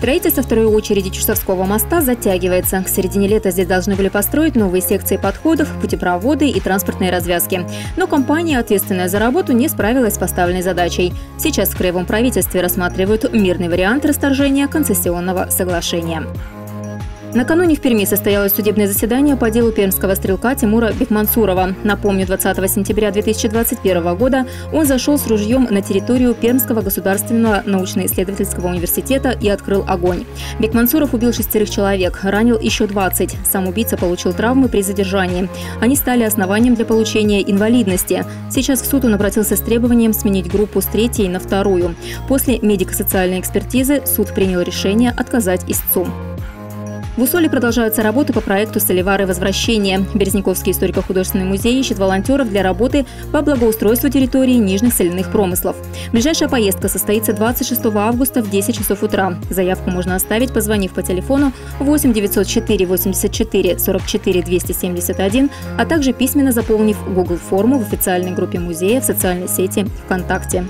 Строительство второй очереди Чусовского моста затягивается. К середине лета здесь должны были построить новые секции подходов, путепроводы и транспортные развязки. Но компания, ответственная за работу, не справилась с поставленной задачей. Сейчас в краевом правительстве рассматривают мирный вариант расторжения концессионного соглашения. Накануне в Перми состоялось судебное заседание по делу пермского стрелка Тимура Бекмансурова. Напомню, 20 сентября 2021 года он зашел с ружьем на территорию Пермского государственного научно-исследовательского университета и открыл огонь. Бекмансуров убил шестерых человек, ранил еще 20. Сам убийца получил травмы при задержании. Они стали основанием для получения инвалидности. Сейчас в суд он обратился с требованием сменить группу с третьей на вторую. После медико-социальной экспертизы суд принял решение отказать истцу. В Усоле продолжаются работы по проекту «Соливары возвращения». Березняковский историко-художественный музей ищет волонтеров для работы по благоустройству территории нижних соляных промыслов. Ближайшая поездка состоится 26 августа в 10 часов утра. Заявку можно оставить, позвонив по телефону 8 904 84 44 271, а также письменно заполнив Google форму в официальной группе музея в социальной сети ВКонтакте.